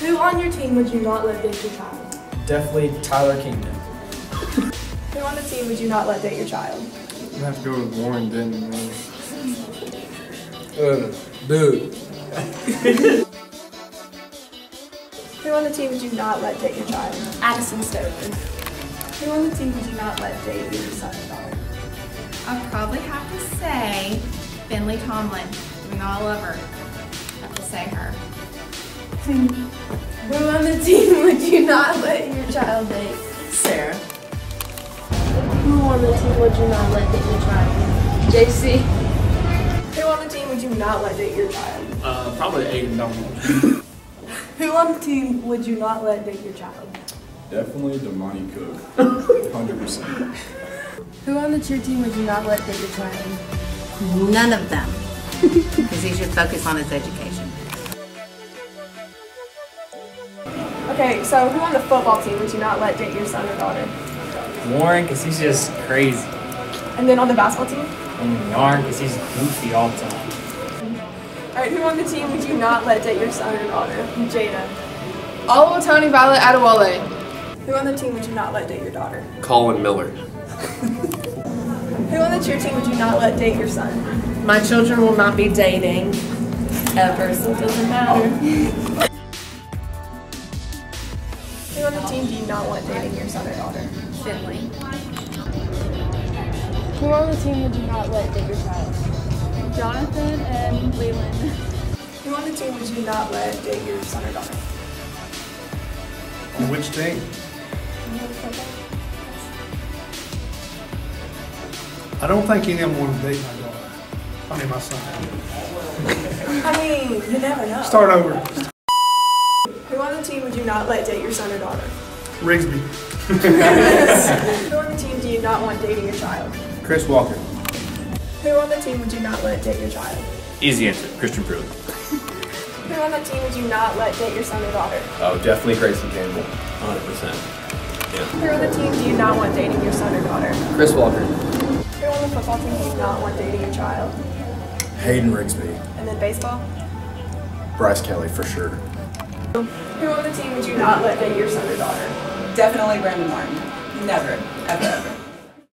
Who on your team would you not let date your child? Definitely Tyler Kingdom. Who on the team would you not let date your child? I have to go with Warren Denton. man. Uh, dude. Who on the team would you not let date your child? Addison Stover. Who on the team would you not let date your son or daughter? I'd probably have to say Finley Tomlin. We all love her, I have to say her. Who on the team would you not let your child date? Sarah. Who on the team would you not let date your child? JC. Who on the team would you not let date your child? Uh, probably Aiden Donald. Who on the team would you not let date your child? Definitely Damani Cook. 100%. Who on the cheer team would you not let date your child? None of them. Because he should focus on his education. Okay, so who on the football team would you not let date your son or daughter? Warren, because he's just crazy. And then on the basketball team? And Yarn, because he's goofy all the time. Alright, who on the team would you not let date your son or daughter? Jada. All Oliver Tony Violet Adewale. Who on the team would you not let date your daughter? Colin Miller. Who on the cheer team would you not let date your son? My children will not be dating ever, so it doesn't matter. Oh. Who on the team do you not want dating your son or daughter? Finley. Who on the team would you not let date your child? Jonathan and Leland. Who on the team would you not let date your son or daughter? On Which team? I don't think any of them want to date my daughter. I mean, my son. I mean, you never know. Start over. Not let date your son or daughter? Rigsby. Who on the team do you not want dating your child? Chris Walker. Who on the team would you not let date your child? Easy answer. Christian Pruitt. Who on the team would you not let date your son or daughter? Oh, definitely Grayson Campbell. 100%. Who on the team do you not want dating your son or daughter? Chris Walker. Who on the football team do you not want dating your child? Hayden Rigsby. And then baseball? Bryce Kelly for sure. Who on the team would you not let date your son or daughter? Definitely Brandon Martin. Never, ever, ever.